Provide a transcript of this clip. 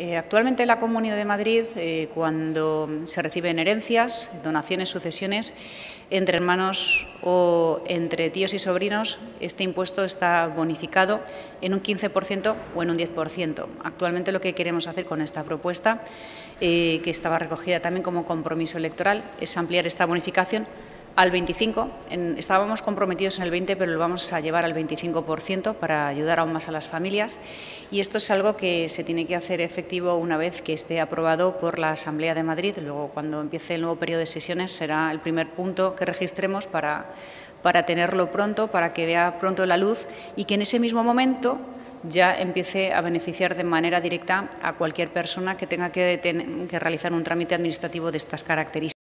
Eh, actualmente en la Comunidad de Madrid, eh, cuando se reciben herencias, donaciones, sucesiones, entre hermanos o entre tíos y sobrinos, este impuesto está bonificado en un 15% o en un 10%. Actualmente lo que queremos hacer con esta propuesta, eh, que estaba recogida también como compromiso electoral, es ampliar esta bonificación al 25. estábamos comprometidos en el 20, pero lo vamos a llevar al 25% para ayudar aún más a las familias. Y esto es algo que se tiene que hacer efectivo una vez que esté aprobado por la Asamblea de Madrid. Luego, cuando empiece el nuevo periodo de sesiones, será el primer punto que registremos para, para tenerlo pronto, para que vea pronto la luz y que en ese mismo momento ya empiece a beneficiar de manera directa a cualquier persona que tenga que, que realizar un trámite administrativo de estas características.